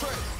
trick.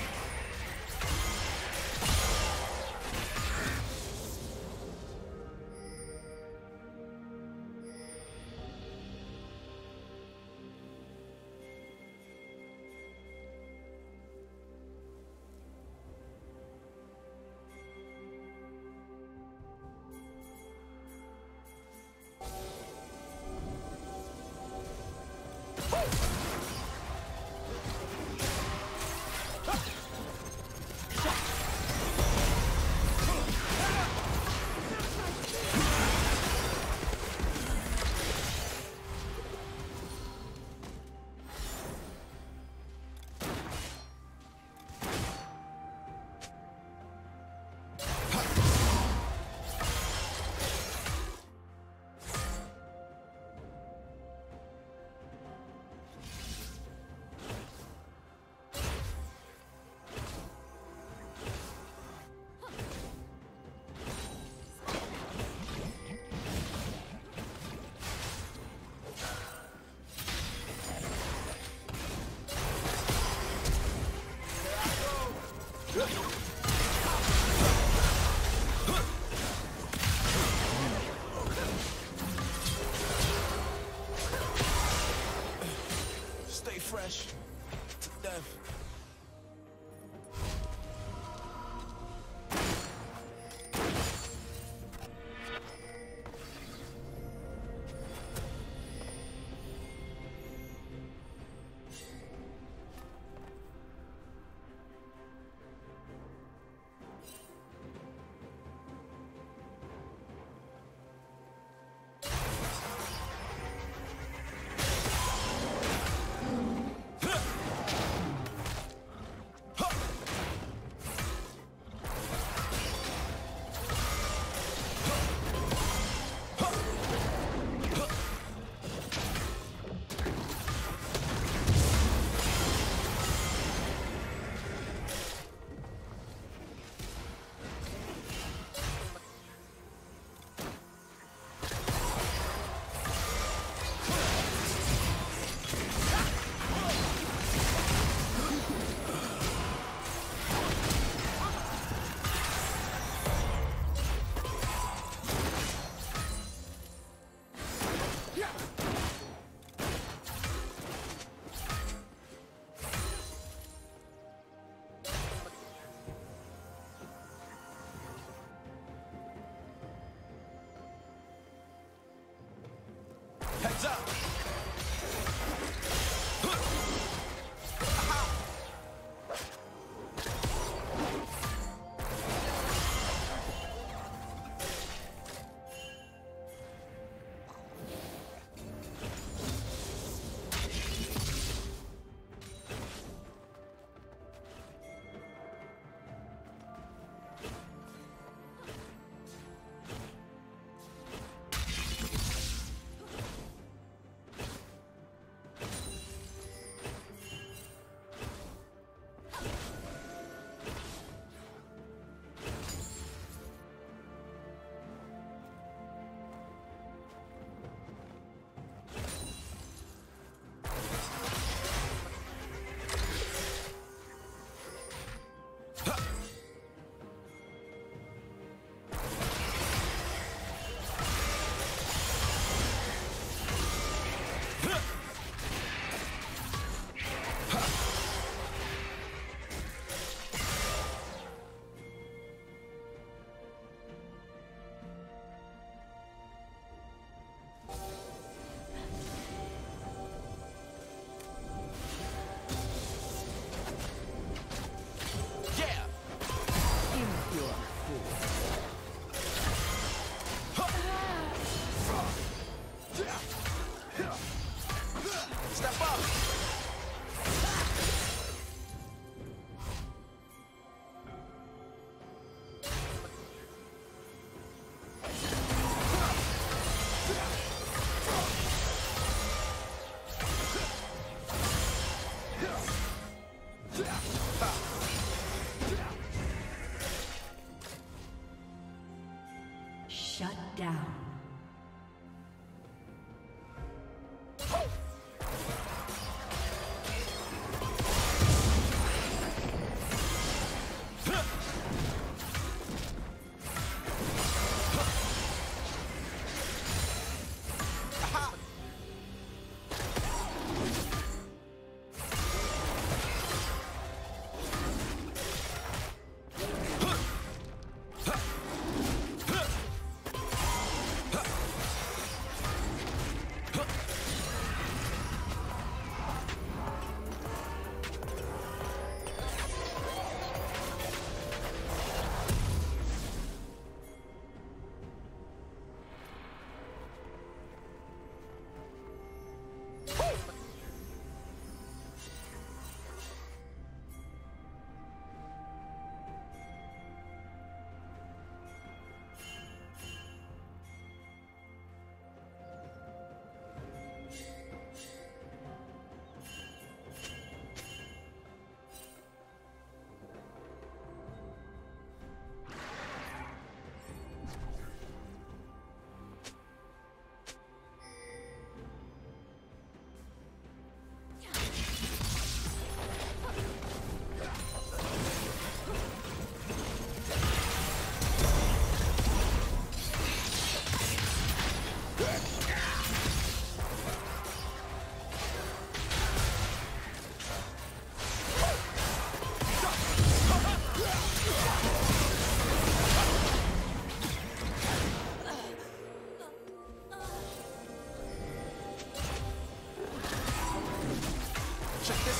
Yeah!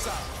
South.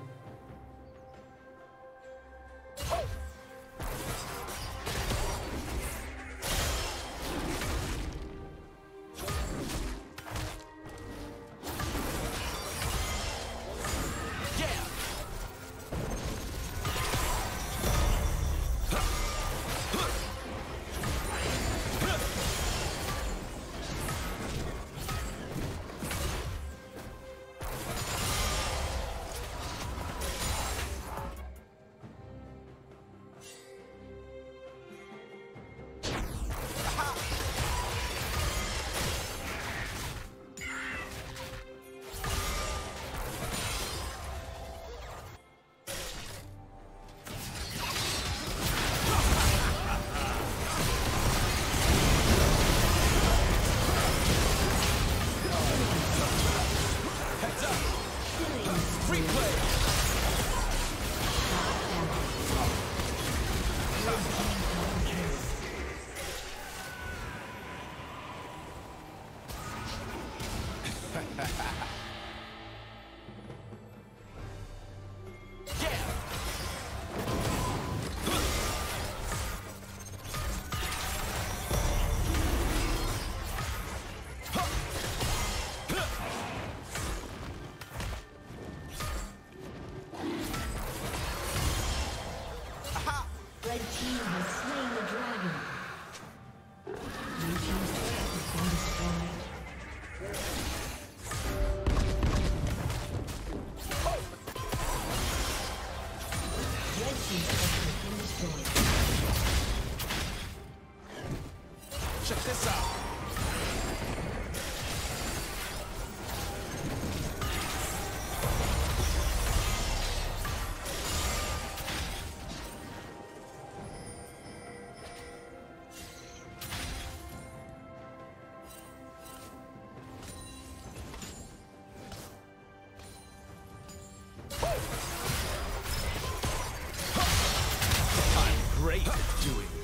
Ha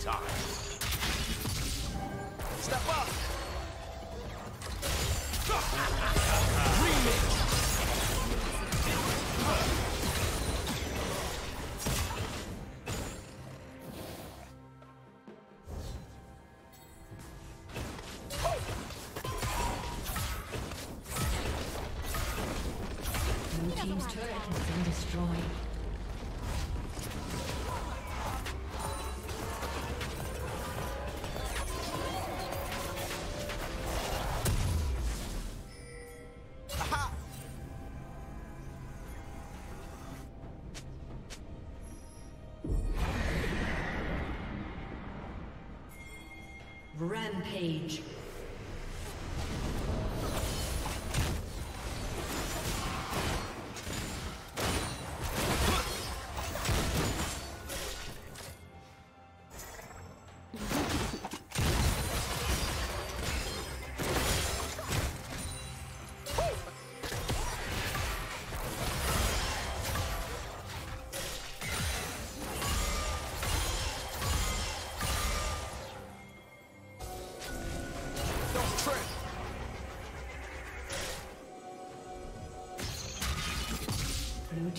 ha ha! Rampage.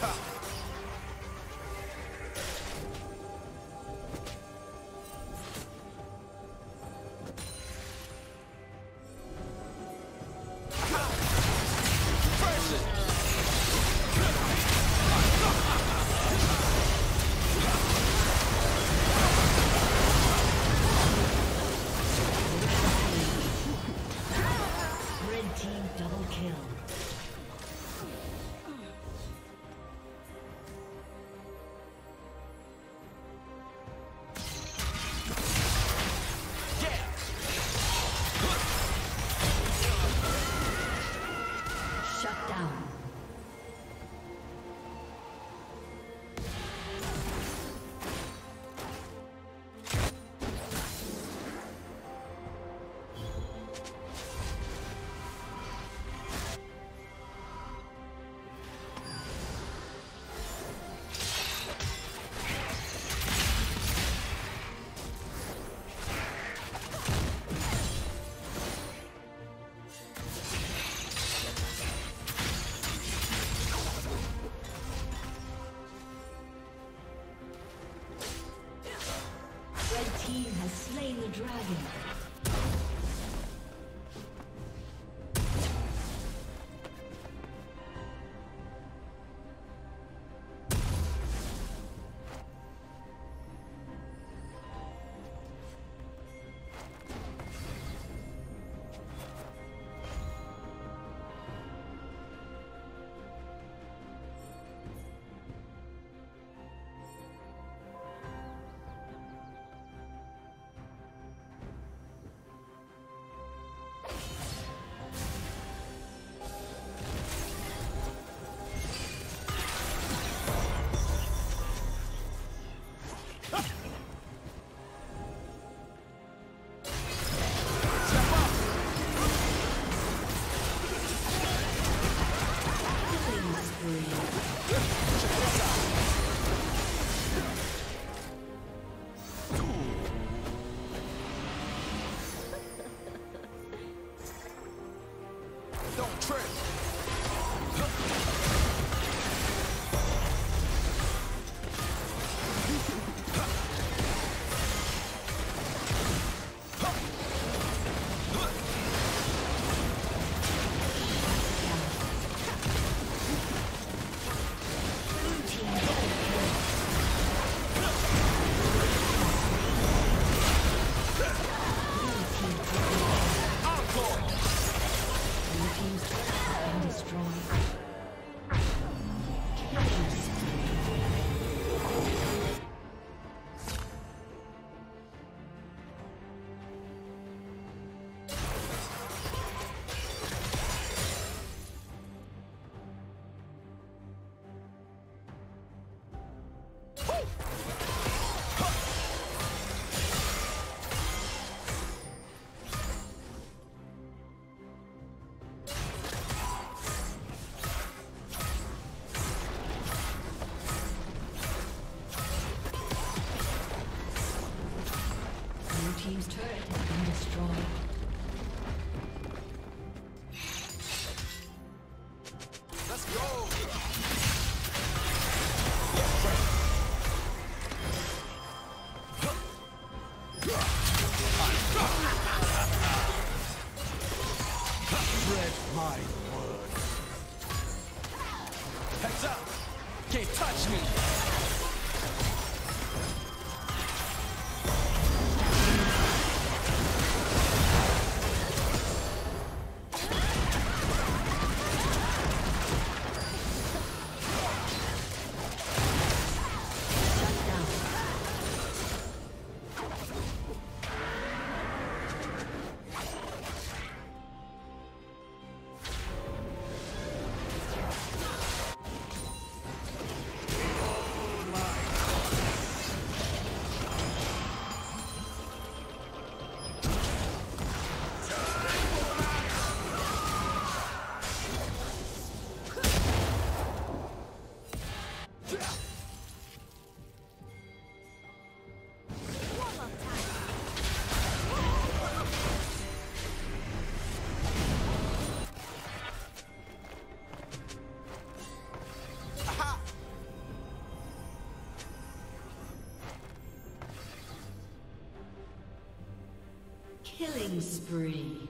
Ha! Dragon. Killing spree.